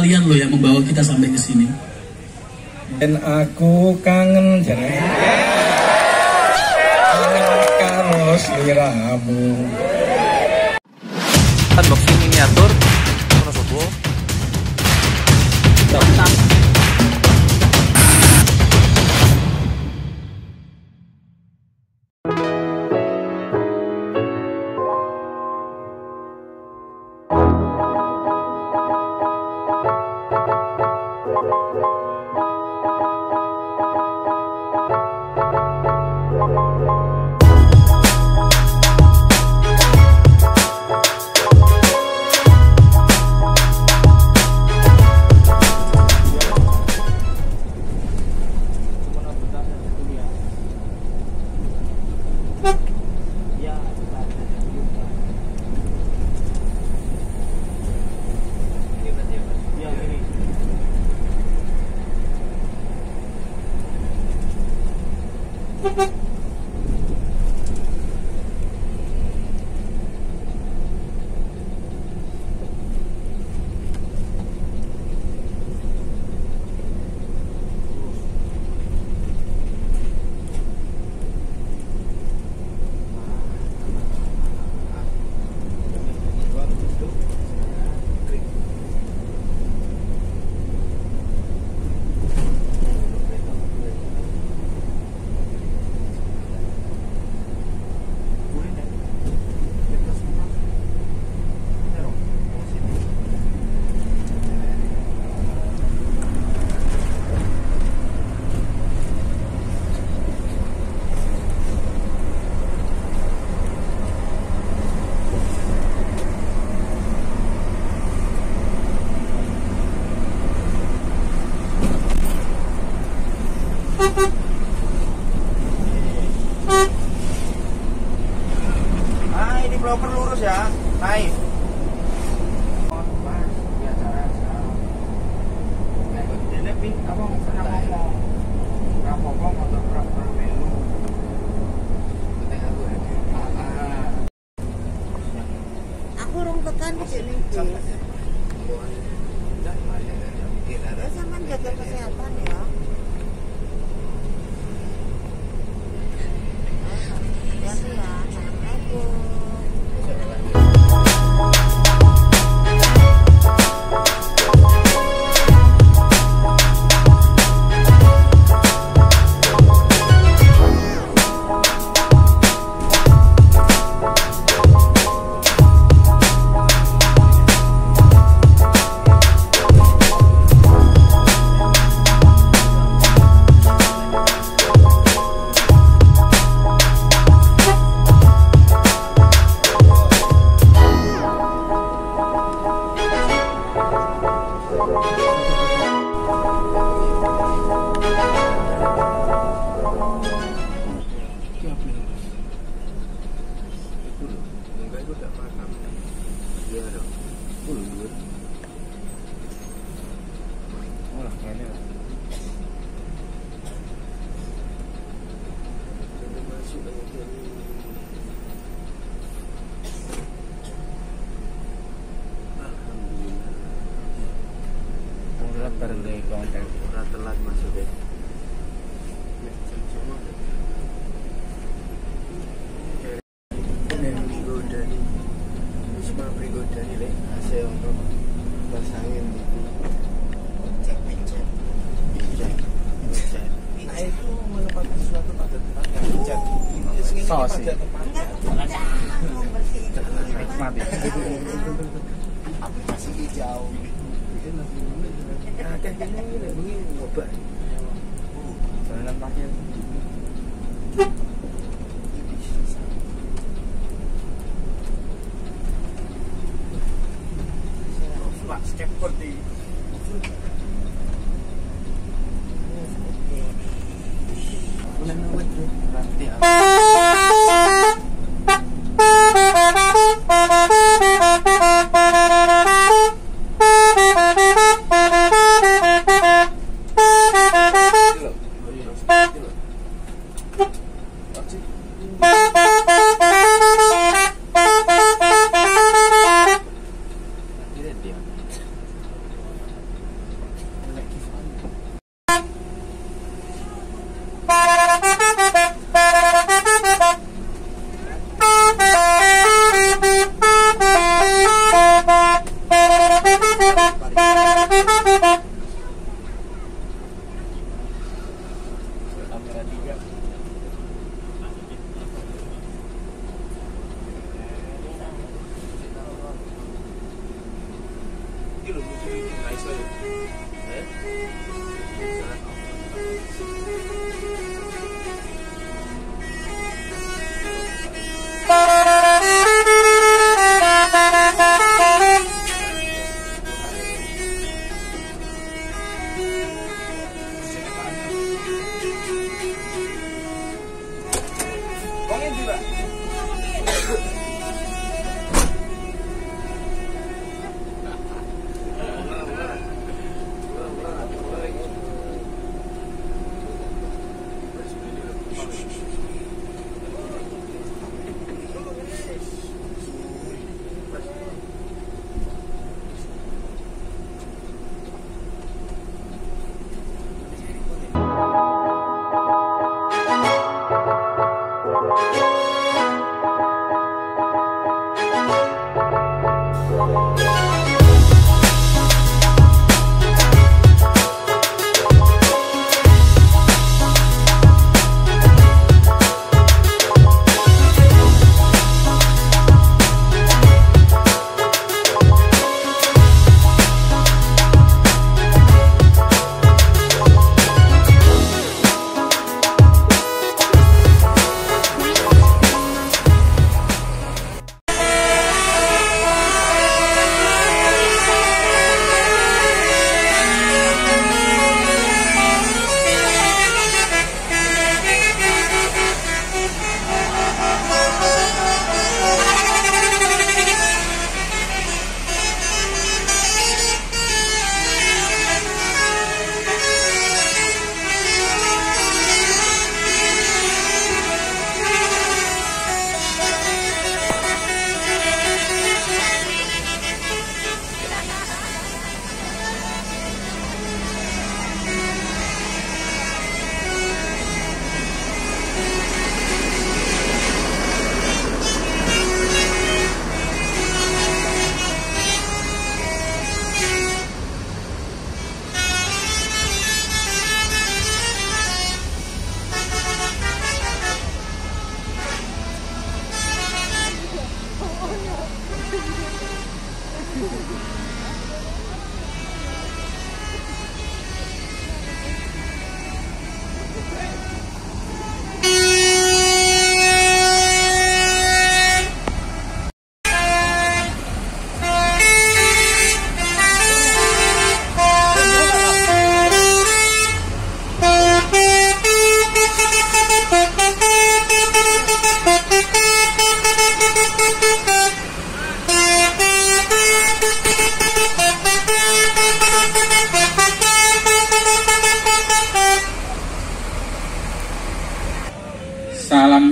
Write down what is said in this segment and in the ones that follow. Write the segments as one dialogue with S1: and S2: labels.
S1: kalian loh yang membawa kita sampai ke sini.
S2: Dan aku kangen jare. Karo sliramu.
S3: Unboxing miniatur
S4: Wonosobo. Tentang
S3: menikmati
S5: aplikasi hijau. Nah, Ini ngobah oh,
S3: jalan
S6: pakai.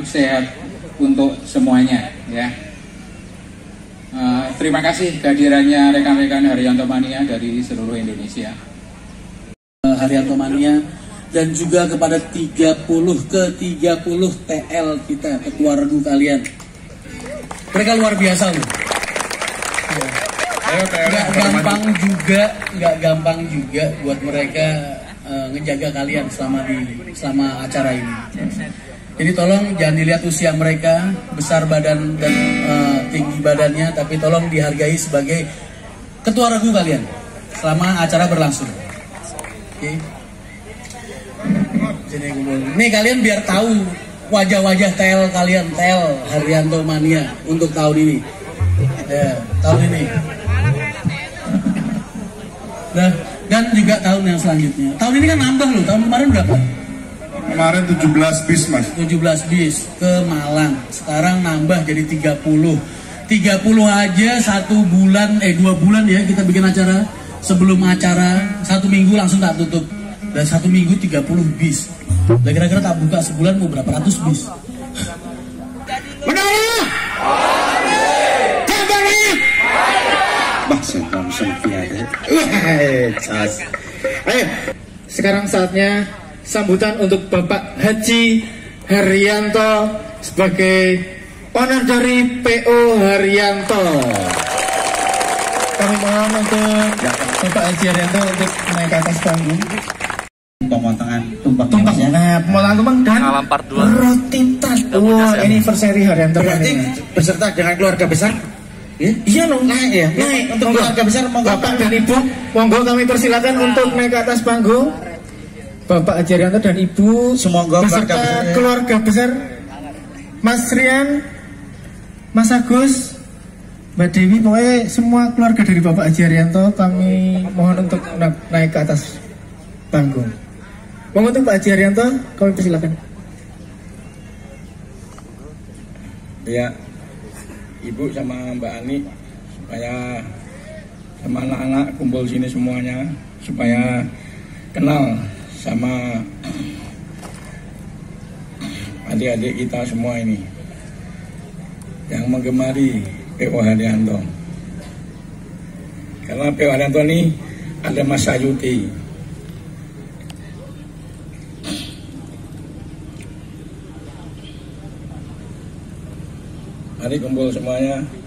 S6: Sehat untuk semuanya ya. Eh, terima kasih kehadirannya rekan-rekan Haryanto Mania dari seluruh Indonesia.
S1: Eh, Haryanto Mania dan juga kepada 30 ke 30 TL kita ketua regu kalian. Mereka luar biasa loh. Nggak gampang juga, nggak gampang juga buat mereka eh, ngejaga kalian selama di selama acara ini. Jadi tolong jangan dilihat usia mereka, besar badan dan eh, tinggi badannya, tapi tolong dihargai sebagai ketua regu kalian selama acara berlangsung. Oke. Jadi gua- Nih kalian biar tahu wajah-wajah TL kalian, TL Haryanto Mania untuk tahun ini. Ya, tahun ini. Nah, dan juga tahun yang selanjutnya. Tahun ini kan nambah loh. Tahun kemarin berapa?
S7: Kemarin 17 bis mas
S1: 17 bis ke Malang. Sekarang nambah jadi 30. 30 aja satu bulan, eh dua bulan ya kita bikin acara. Sebelum acara, satu minggu langsung tak tutup. Dan satu minggu 30 bis. Dan kira-kira tak buka sebulan mau berapa ratus bis?
S8: Bah. Wah, cas. Ayo, sekarang saatnya sambutan untuk Bapak Haji Haryanto sebagai owner dari PO Haryanto. Kami mohon untuk Bapak Haji Haryanto untuk naik ke atas panggung.
S9: pemotongan tumpeng
S8: Tumpeng, nah, pemotongan tumpeng dan
S10: Malam part dua.
S8: roti tart. Wah, anniversary Haryanto.
S9: berarti
S8: ini.
S9: beserta dengan keluarga besar
S8: Iya dong, naik ya.
S9: Naik. Untuk keluarga besar, monggo.
S8: Bapak dan Ibu, monggo kami persilakan untuk naik ke atas panggung. Bapak Haji Arianto dan Ibu,
S9: Semoga
S8: beserta
S9: keluarga besar, ya.
S8: keluarga besar, Mas Rian, Mas Agus, Mbak Dewi, pokoknya semua keluarga dari Bapak Haji Arianto kami mohon untuk na- naik ke atas panggung. Monggo untuk Pak Haji Arianto, kami persilakan.
S2: ya ibu sama Mbak Ani supaya sama anak-anak kumpul sini semuanya supaya kenal sama adik-adik kita semua ini yang menggemari P.O. Haryanto. Karena P.O. Haryanto ini ada Mas Sayuti. Mari kumpul semuanya.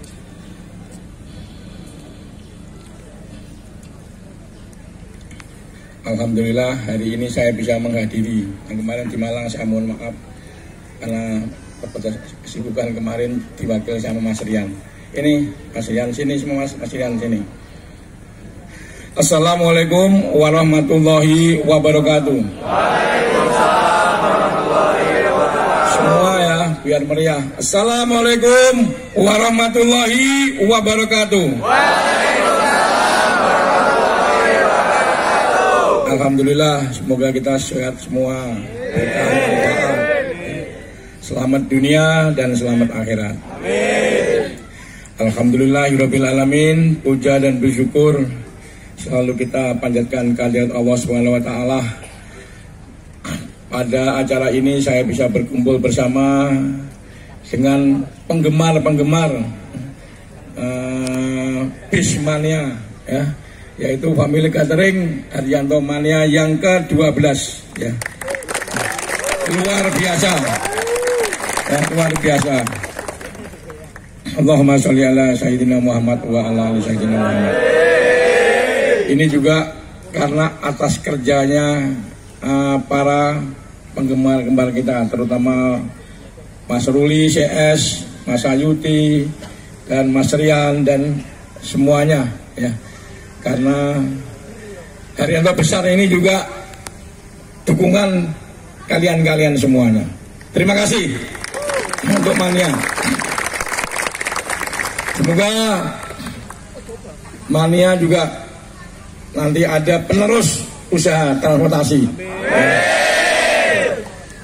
S2: Alhamdulillah hari ini saya bisa menghadiri. Yang kemarin di Malang saya mohon maaf karena kesibukan kemarin diwakil sama Mas Rian. Ini Mas Rian sini semua Mas, Mas Rian sini. Assalamualaikum warahmatullahi wabarakatuh. Semua ya biar meriah. Assalamualaikum warahmatullahi wabarakatuh. Alhamdulillah semoga kita sehat semua. Selamat dunia dan selamat akhirat. Alhamdulillah Yurabil Alamin Puja dan bersyukur Selalu kita panjatkan kehadirat Allah Subhanahu Wa Taala. Pada acara ini saya bisa berkumpul bersama Dengan penggemar-penggemar uh, Bismania ya, Yaitu Family Catering Haryanto Mania yang ke-12 ya. Luar biasa ya, luar biasa. Allahumma sholli ala sayyidina Muhammad wa ala ali sayyidina Muhammad. Ini juga karena atas kerjanya uh, para penggemar-gemar kita, terutama Mas Ruli CS, Mas Ayuti, dan Mas Rian dan semuanya ya. Karena Haryanto besar ini juga dukungan kalian-kalian semuanya. Terima kasih untuk mania. Semoga mania juga nanti ada penerus usaha transportasi.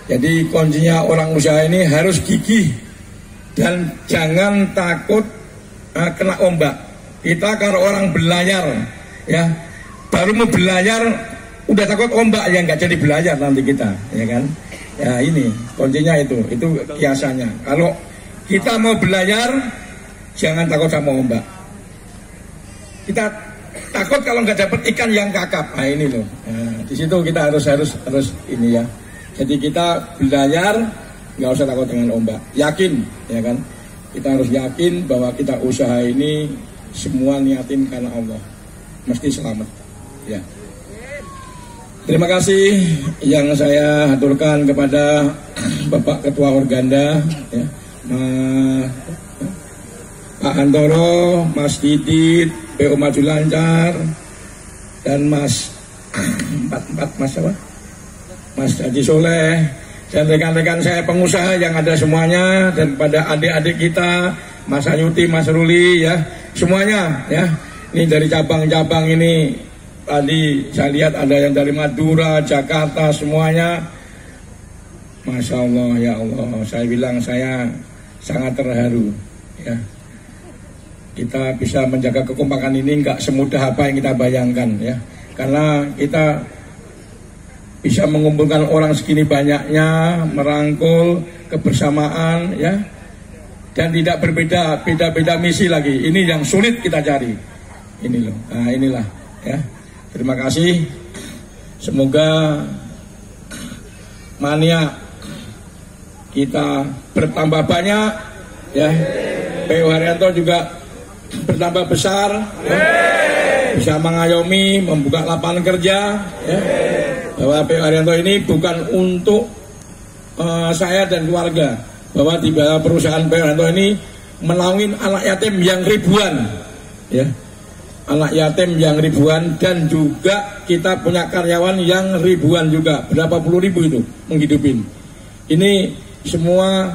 S2: Jadi kuncinya orang usaha ini harus gigih dan jangan takut uh, kena ombak. Kita kalau orang belayar ya baru mau belayar udah takut ombak ya nggak jadi belajar nanti kita ya kan. Ya ini kuncinya itu, itu kiasannya. Kalau kita mau belajar, jangan takut sama ombak. Kita takut kalau nggak dapat ikan yang kakap. Nah ini loh. Nah, di situ kita harus harus harus ini ya. Jadi kita belajar nggak usah takut dengan ombak. Yakin, ya kan? Kita harus yakin bahwa kita usaha ini semua niatin karena Allah. Mesti selamat. Ya. Terima kasih yang saya aturkan kepada Bapak Ketua Organda, ya, Mas Pak Antoro, Mas Didit, PO Maju Lancar, dan Mas empat empat Mas apa? Mas Haji Soleh, dan rekan-rekan saya pengusaha yang ada semuanya, dan pada adik-adik kita, Mas Ayuti, Mas Ruli, ya, semuanya, ya. Ini dari cabang-cabang ini tadi saya lihat ada yang dari Madura, Jakarta, semuanya. Masya Allah, ya Allah, saya bilang saya sangat terharu. Ya, kita bisa menjaga kekompakan ini nggak semudah apa yang kita bayangkan, ya. Karena kita bisa mengumpulkan orang segini banyaknya, merangkul kebersamaan, ya, dan tidak berbeda, beda-beda misi lagi. Ini yang sulit kita cari. Ini loh, nah inilah, ya. Terima kasih. Semoga mania kita bertambah banyak ya. PO Haryanto juga bertambah besar ya. bisa mengayomi membuka lapangan kerja ya. bahwa PO Haryanto ini bukan untuk uh, saya dan keluarga bahwa di bawah perusahaan PO Haryanto ini menaungin anak yatim yang ribuan ya. Anak yatim yang ribuan dan juga kita punya karyawan yang ribuan juga berapa puluh ribu itu menghidupin. Ini semua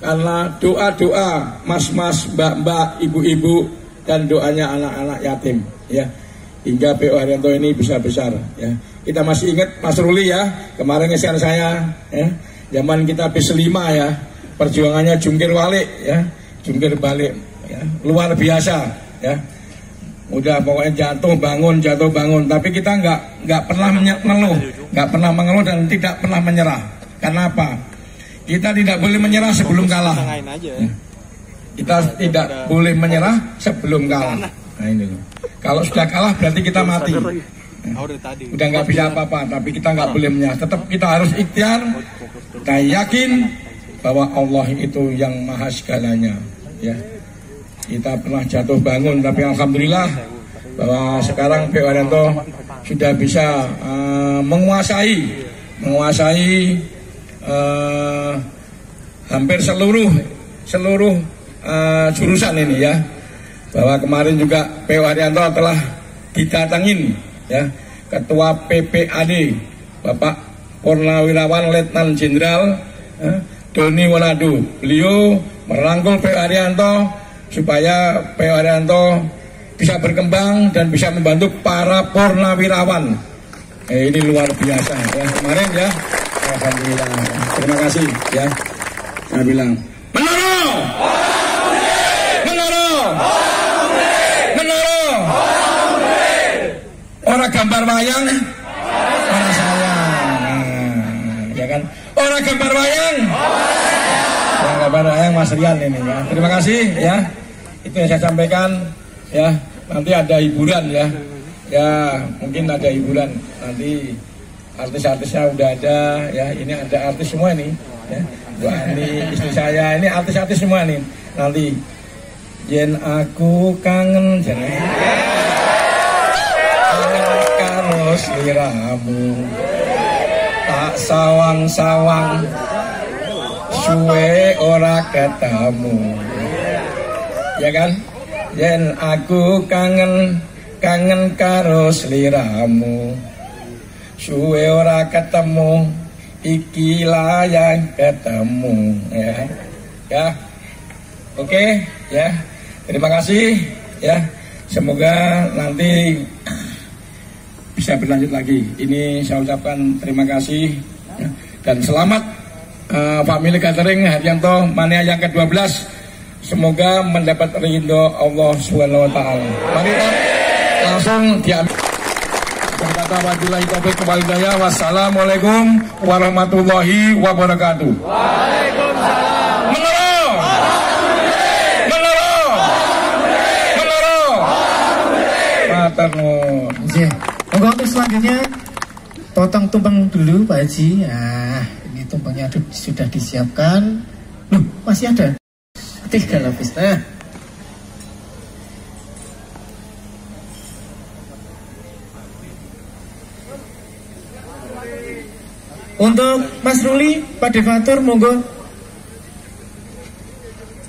S2: karena doa-doa mas-mas, mbak-mbak, ibu-ibu dan doanya anak-anak yatim ya. Hingga PO Haryanto ini bisa besar ya. Kita masih ingat Mas Ruli ya kemarin ngesan saya ya zaman kita bis 5 ya perjuangannya jungkir balik ya, jungkir balik ya, luar biasa ya. Udah pokoknya jatuh bangun, jatuh bangun, tapi kita nggak nggak pernah mengeluh, nggak pernah mengeluh dan tidak pernah menyerah. Karena apa? Kita tidak boleh menyerah sebelum kalah. Ya. Kita tidak boleh menyerah sebelum kalah. Nah ini loh. Kalau sudah kalah berarti kita mati. Udah nggak bisa apa-apa, tapi kita nggak boleh menyerah. Tetap kita harus ikhtiar. Kita yakin bahwa Allah itu yang maha segalanya. Ya, kita pernah jatuh bangun, tapi alhamdulillah bahwa sekarang Pak Waryanto sudah bisa eh, menguasai, menguasai eh, hampir seluruh seluruh eh, jurusan ini ya. Bahwa kemarin juga Pak Waryanto telah didatangin ya Ketua PPAD Bapak Purnawirawan Letnan Jenderal eh, Doni Wanadu. Beliau merangkul Pak Haryanto supaya Pak Haryanto bisa berkembang dan bisa membantu para purnawirawan. Eh, ini luar biasa ya kemarin ya. Alhamdulillah. Terima kasih ya. Saya bilang Menoro! Menoro! Menoro! Orang gambar wayang Orang sayang Nah, Ya kan Gambar wayang? Yang gambar wayang Mas Rian ini ya. Terima kasih ya. Itu yang saya sampaikan Ya. Nanti ada hiburan ya. Ya mungkin ada hiburan. Nanti artis-artisnya udah ada ya. Ini ada artis semua nih ya. Bu Ani istri saya ini artis-artis semua nih nanti Yen aku kangen jangan karo sliramu tak sawang-sawang. Suwe ora ketemu. Ya kan? Yen aku kangen kangen karo sliramu suwe ora ketemu iki yang ketemu. Ya. Ya. Oke ya. Terima kasih ya. Semoga nanti bisa berlanjut lagi. Ini saya ucapkan terima kasih ya, dan selamat eh, family catering Haryanto Mania yang ke-12. Semoga mendapat ridho Allah Subhanahu wa taala. Mari kita langsung diambil. Berkata wabillahi taufiq wal hidayah. Wassalamualaikum warahmatullahi wabarakatuh. Waalaikumsalam. Menoro. Menoro. Menoro. Matur nuwun.
S8: Monggo untuk selanjutnya potong tumpeng dulu Pak Haji. Nah, ini tumpengnya sudah disiapkan. Loh, masih ada. Tiga lapis. Nah. Untuk Mas Ruli, Pak Devatur, monggo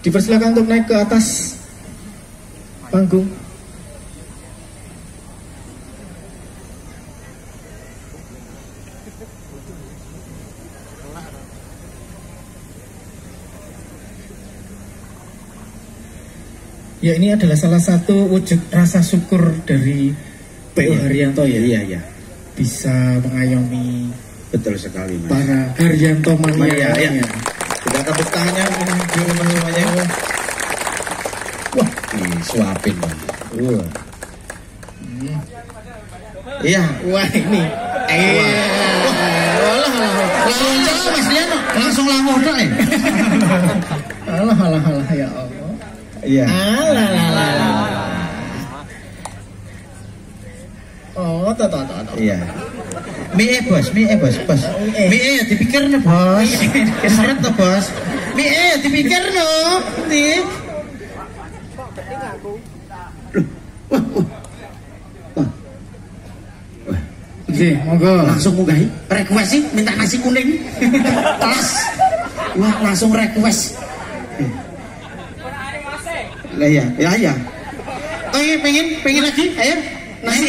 S8: dipersilakan untuk naik ke atas panggung. Ya ini adalah salah satu wujud rasa syukur dari PU Haryanto ya.
S9: Iya, iya.
S8: Bisa mengayomi
S9: Betul sekali, Mas.
S8: para Haryanto mania.
S9: Iya, iya. Kita tepuk tangannya semuanya.
S8: Wah,
S9: Nih, suapin, Bang. Wah. Iya.
S8: wah ini. Eh, alah, alah,
S9: Langsung aja, Mas Rian. Langsung langsung tok, eh.
S8: alah, alah, alah, ya Allah.
S9: Iya.
S8: Alah, alah, alah. Oh, toh, toh, toh, toh.
S9: Iya. Mie bos, mie bos, bos.
S8: Mie.
S9: Ya dipikir no bos. Keseret no bos. Mie ya dipikir no. Nih.
S8: Oke, monggo.
S9: Langsung munggah request sih minta nasi kuning. Kelas. Wah langsung request. Lah ya, ya ya. Oh iya pengen, pengen lagi, ayo. Nasi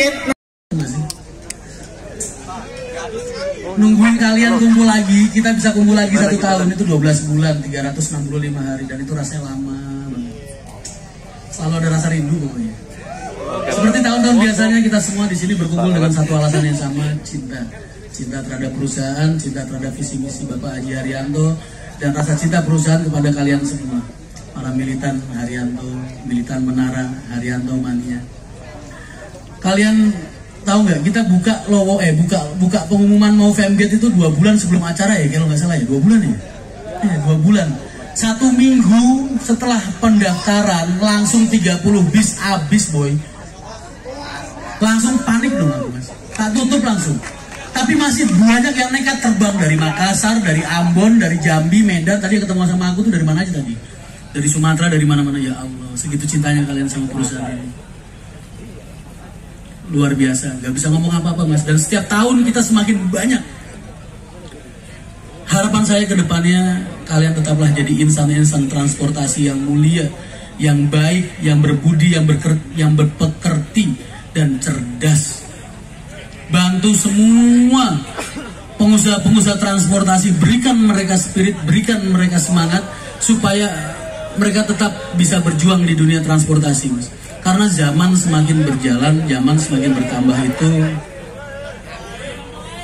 S1: nungguin kalian kumpul lagi kita bisa kumpul lagi satu tahun. Itu 12 bulan 365 hari dan itu rasanya lama banget. Selalu ada rasa rindu pokoknya. Seperti tahun-tahun biasanya kita semua di sini berkumpul dengan satu alasan yang sama cinta. Cinta terhadap perusahaan cinta terhadap visi misi Bapak Haji Haryanto dan rasa cinta perusahaan kepada kalian semua. Para militan Haryanto, militan Menara, Haryanto Mania. Kalian tahu nggak kita buka lowo eh buka buka pengumuman mau Femgate itu dua bulan sebelum acara ya kalau nggak salah ya dua bulan ya? Eh, dua bulan. Satu minggu setelah pendaftaran langsung 30 bis habis boy. Langsung panik dong aku mas. Tak tutup langsung. Tapi masih banyak yang nekat terbang dari Makassar dari Ambon dari Jambi Medan. Tadi ketemu sama aku tuh dari mana aja tadi dari Sumatera dari mana-mana ya Allah. Segitu cintanya kalian sama perusahaan ini. Luar biasa. Nggak bisa ngomong apa-apa mas. Dan setiap tahun kita semakin banyak. Harapan saya ke depannya kalian tetaplah jadi insan-insan transportasi yang mulia yang baik yang berbudi yang berker, yang berpekerti dan cerdas. Bantu semua pengusaha-pengusaha transportasi. Berikan mereka spirit berikan mereka semangat supaya mereka tetap bisa berjuang di dunia transportasi mas karena zaman semakin berjalan, zaman semakin bertambah itu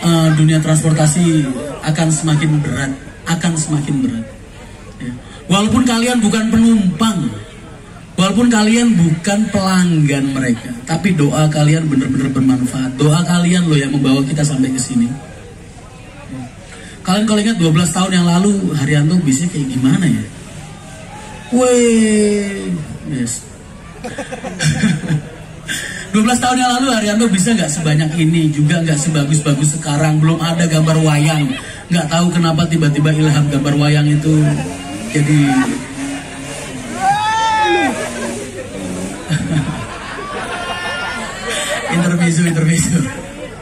S1: uh, dunia transportasi akan semakin berat, akan semakin berat. Ya. Walaupun kalian bukan penumpang, walaupun kalian bukan pelanggan mereka, tapi doa kalian benar-benar bermanfaat. Doa kalian loh yang membawa kita sampai ke sini. Ya. Kalian kalau ingat 12 tahun yang lalu Haryanto bisa kayak gimana ya? Weh, yes. 12 tahun yang lalu Arianto bisa nggak sebanyak ini? Juga nggak sebagus-bagus sekarang? Belum ada gambar wayang. Nggak tahu kenapa tiba-tiba ilham gambar wayang itu jadi intermezzo intermezzo.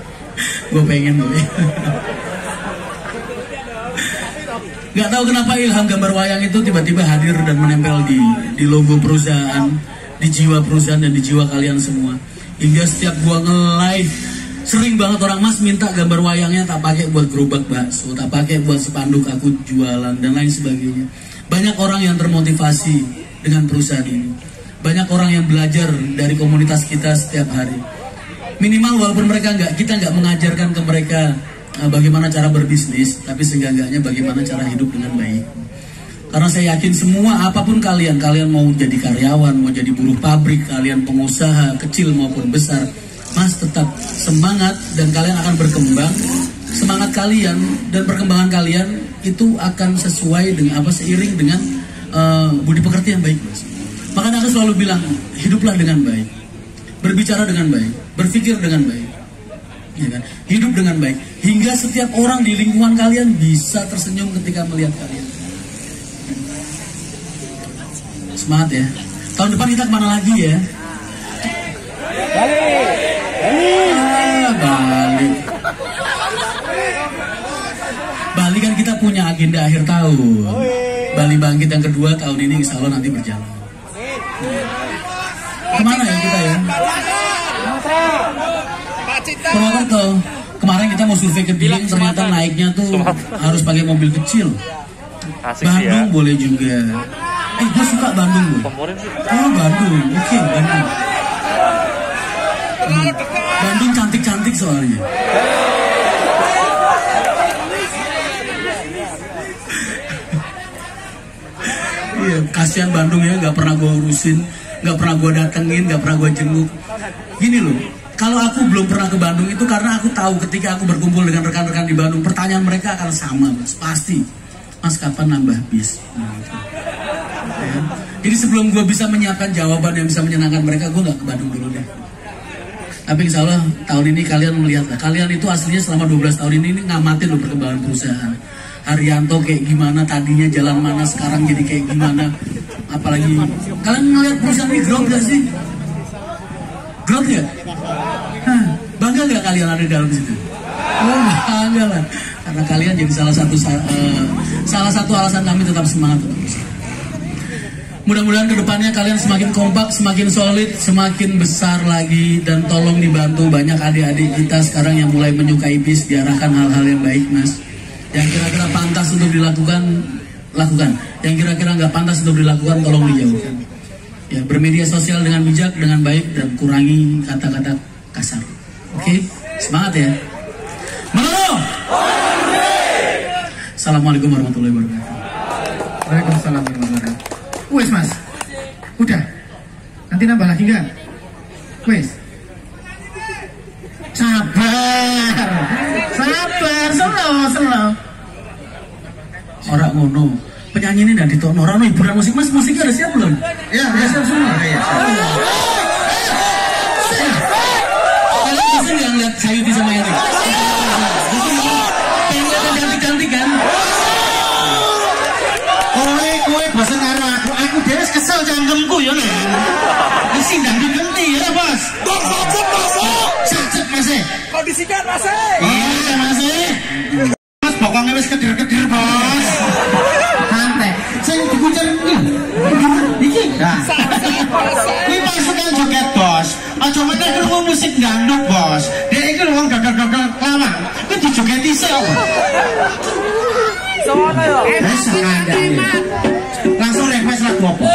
S1: Gue pengen gue nggak tahu kenapa ilham gambar wayang itu tiba-tiba hadir dan menempel di di logo perusahaan di jiwa perusahaan dan di jiwa kalian semua. Hingga setiap gua nge-live sering banget orang mas minta gambar wayangnya tak pakai buat gerobak bakso, tak pakai buat sepanduk aku jualan dan lain sebagainya. Banyak orang yang termotivasi dengan perusahaan ini. Banyak orang yang belajar dari komunitas kita setiap hari. Minimal walaupun mereka nggak kita nggak mengajarkan ke mereka bagaimana cara berbisnis, tapi seenggaknya bagaimana cara hidup dengan baik. Karena saya yakin semua apa pun kalian, kalian mau jadi karyawan, mau jadi buruh pabrik, kalian pengusaha kecil maupun besar, Mas tetap semangat dan kalian akan berkembang. Semangat kalian dan perkembangan kalian itu akan sesuai dengan apa seiring dengan uh, budi pekerti yang baik, Mas. Makanya aku selalu bilang, hiduplah dengan baik. Berbicara dengan baik, berpikir dengan baik. Ya kan? Hidup dengan baik hingga setiap orang di lingkungan kalian bisa tersenyum ketika melihat kalian. Semangat ya. Tahun depan kita ke mana lagi ya? Balik. Ah, balik. Bali kan kita punya agenda akhir tahun. Bali bangkit yang kedua tahun ini insya Allah nanti berjalan. Ke mana ya kita ya? Purwokerto. Kemarin kita mau survei ke Dieng, ternyata naiknya tuh harus pakai mobil kecil.
S10: Asik sih
S1: Bandung
S10: ya.
S1: boleh juga. Eh, gue suka Bandung gue. Oh, Bandung. Oke, Bandung. Hmm. Bandung cantik-cantik soalnya. Iya, kasihan Bandung ya, nggak pernah gue urusin, nggak pernah gue datengin, nggak pernah gue jenguk. Gini loh, kalau aku belum pernah ke Bandung itu karena aku tahu ketika aku berkumpul dengan rekan-rekan di Bandung, pertanyaan mereka akan sama, mas, pasti. Mas kapan nambah bis? Nah, gitu. Ya. Jadi sebelum gue bisa menyiapkan jawaban yang bisa menyenangkan mereka, gue nggak ke Bandung dulu deh. Tapi insya Allah tahun ini kalian melihat. Kalian itu aslinya selama 12 tahun ini, ini ngamatin loh perkembangan perusahaan. Haryanto kayak gimana tadinya jalan mana sekarang jadi kayak gimana. Apalagi kalian ngeliat perusahaan ini growth gak sih? Growth gak? Bangga gak kalian ada dalam situ? Oh bangga lah. Karena kalian jadi salah satu eh, salah satu alasan kami tetap semangat. Mudah-mudahan ke depannya kalian semakin kompak, semakin solid, semakin besar lagi dan tolong dibantu banyak adik-adik kita sekarang yang mulai menyukai bis diarahkan hal-hal yang baik mas. Yang kira-kira pantas untuk dilakukan, lakukan. Yang kira-kira nggak pantas untuk dilakukan, tolong dijauhkan. Ya bermedia sosial dengan bijak, dengan baik dan kurangi kata-kata kasar. Oke, semangat ya. Mano! Assalamualaikum warahmatullahi wabarakatuh.
S8: Waalaikumsalam warahmatullahi wabarakatuh. Wes mas, udah. Nanti nambah lagi nggak? Wes. Sabar, sabar, slow, slow.
S1: Orang ngono. Penyanyi ini dan ditono orang hiburan musik mas musiknya udah siap belum?
S8: Ya,
S1: udah siap semua.
S8: ya,
S1: Kalian bisa nggak ngeliat sama? Pengen kelihatan cantik-cantik kan?
S9: Kowe kowe bosen karo aku, aku dhewe kesel cangkemku ya nek. Isi ndang digenti ya, Bos. Bos masuk. Sajep masih.
S10: Masih.
S9: Iya, masih. Mas bokongnya wis kedir-kedir, Bos. Santai. Sing dikucur iki. Nah. Kuwi pasukan joget, Bos. Aja meneh krungu musik ganduk, Bos. Dek iki lho wong gagal-gagal lawang. Kuwi dijogeti sik kok.
S10: Sono yo.
S9: Wes ngandani. Langsung request lagu apa?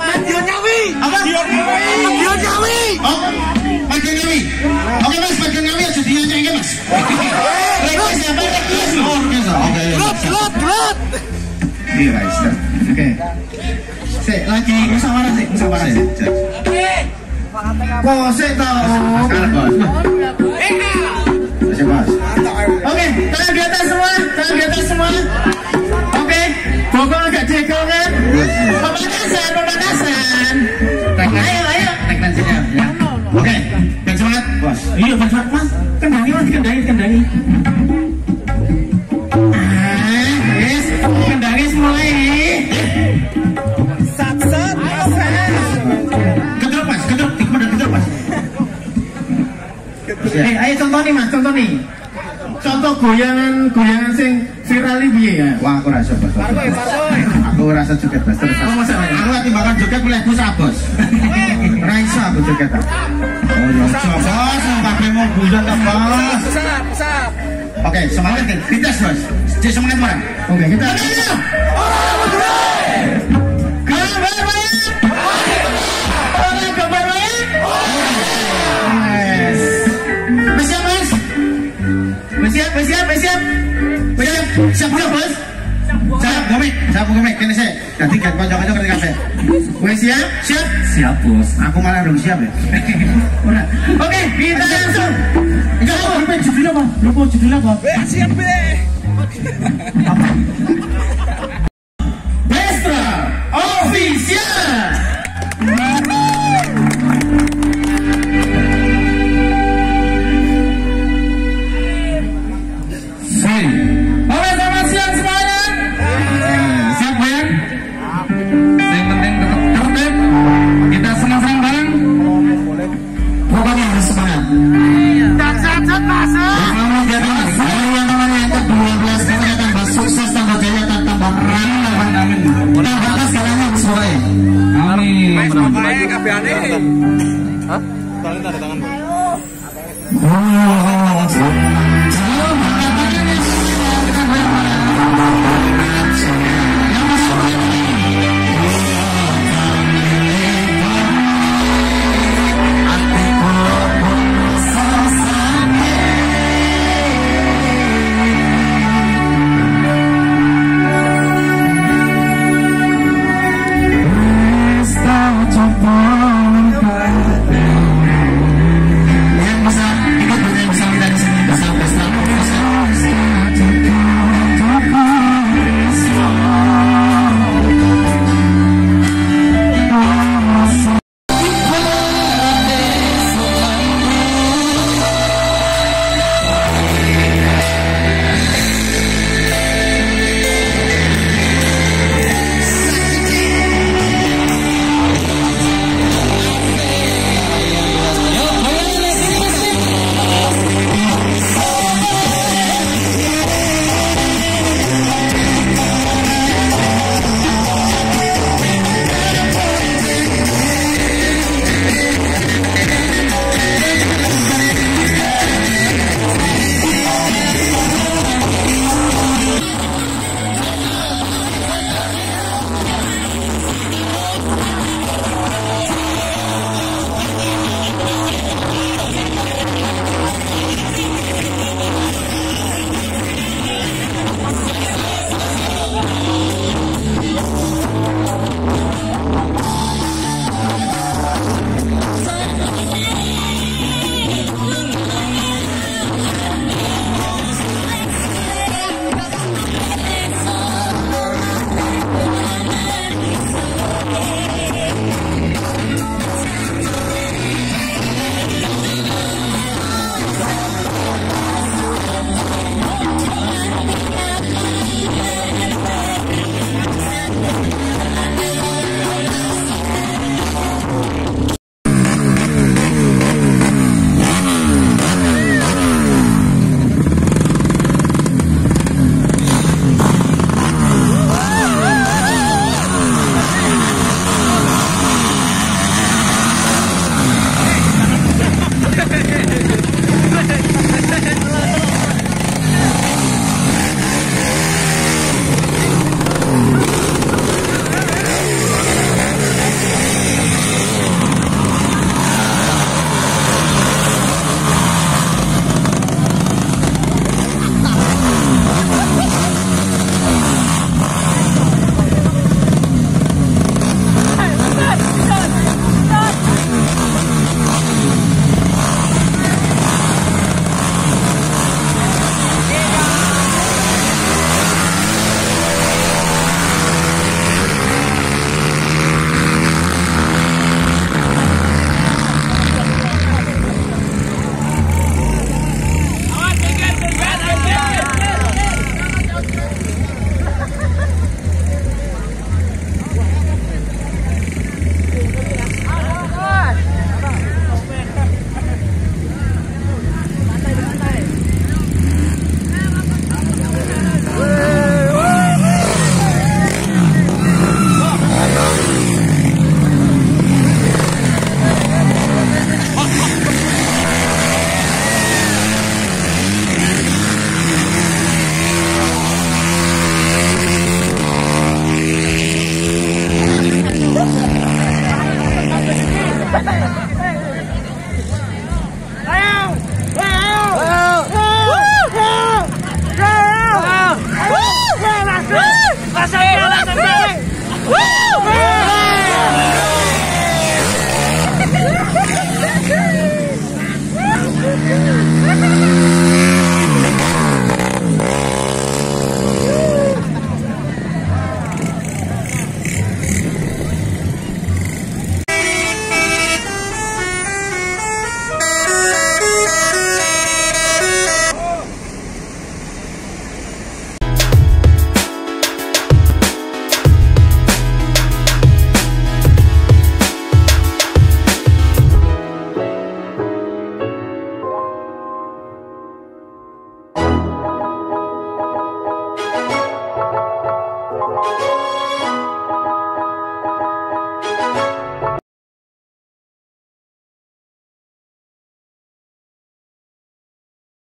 S10: Madiun Nyawi.
S9: Apa?
S10: Madiun Nyawi.
S9: Oh, Madiun Nyawi. Oke mas, Madiun Nyawi aja dinyanyiin mas. Request apa? Request. Request. Oke.
S10: Gelut, gelut.
S9: Iya.
S8: Oke. Sik, lagi musyawarah sih, musyawarah sih. Sik tau?
S9: Sekarang bos. Masih bos.
S8: Oke, tangan di atas semua, tangan di atas semua. Oke, bokong agak jegol kan? Pemanasan, pemanasan. Ayo, ayo.
S9: Tekan sini ya. Oke, dan semangat bos.
S8: Iya, Mas Mas, Mas. Kendangi, Mas, kendangi, kendangi. Eh, ayo contoh nih, Mas, contoh nih. Contoh goyangan goyangan sing viral piye ya?
S9: Wah, aku rasa bos.
S10: Parkoy, parkoy.
S9: Aku rasa joget bos. Terus.
S8: Oh, masalahnya.
S9: Aku lagi makan joget boleh busa bos. Raisa aku joget. Oh, ya bos. Kabeh mau bulan ta bos. Oke, semangat? Dites bos. Jadi semangat orang.
S8: Oke, kita
S9: siap? Bos. Siap komik, siap komik. Kini saya. Jadi kan kocok-kocok ketika kafe.
S8: Wes siap?
S9: Siap? Siap bos. Aku malah belum siap ya.
S8: Ora. Oke, kita langsung. Enggak apa, judulnya apa? Lupa judulnya apa?
S10: Siap, be.